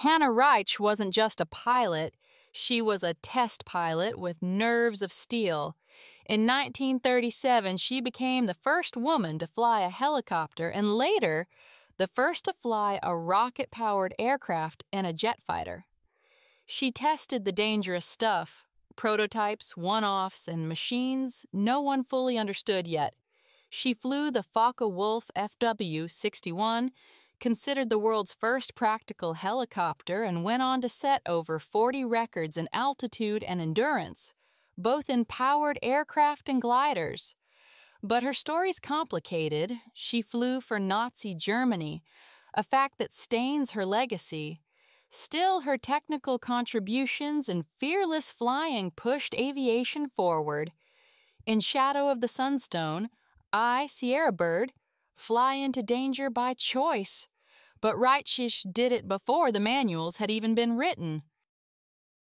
Hanna Reitsch wasn't just a pilot, she was a test pilot with nerves of steel. In 1937, she became the first woman to fly a helicopter and later, the first to fly a rocket powered aircraft and a jet fighter. She tested the dangerous stuff prototypes, one offs, and machines no one fully understood yet. She flew the Focke-Wulf FW 61 considered the world's first practical helicopter, and went on to set over 40 records in altitude and endurance, both in powered aircraft and gliders. But her story's complicated. She flew for Nazi Germany, a fact that stains her legacy. Still, her technical contributions and fearless flying pushed aviation forward. In Shadow of the Sunstone, I, Sierra Byrd, fly into danger by choice. But Reitsch did it before the manuals had even been written.